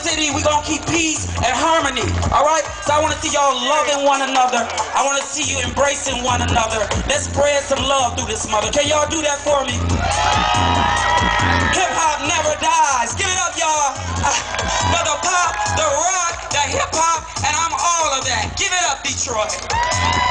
city, we're gonna keep peace and harmony. All right? So I want to see y'all loving one another. I want to see you embracing one another. Let's spread some love through this mother. Can y'all do that for me? Hip hop never dies. Give it up, y'all. Uh, for the pop, the rock, the hip hop, and I'm all of that. Give it up, Detroit.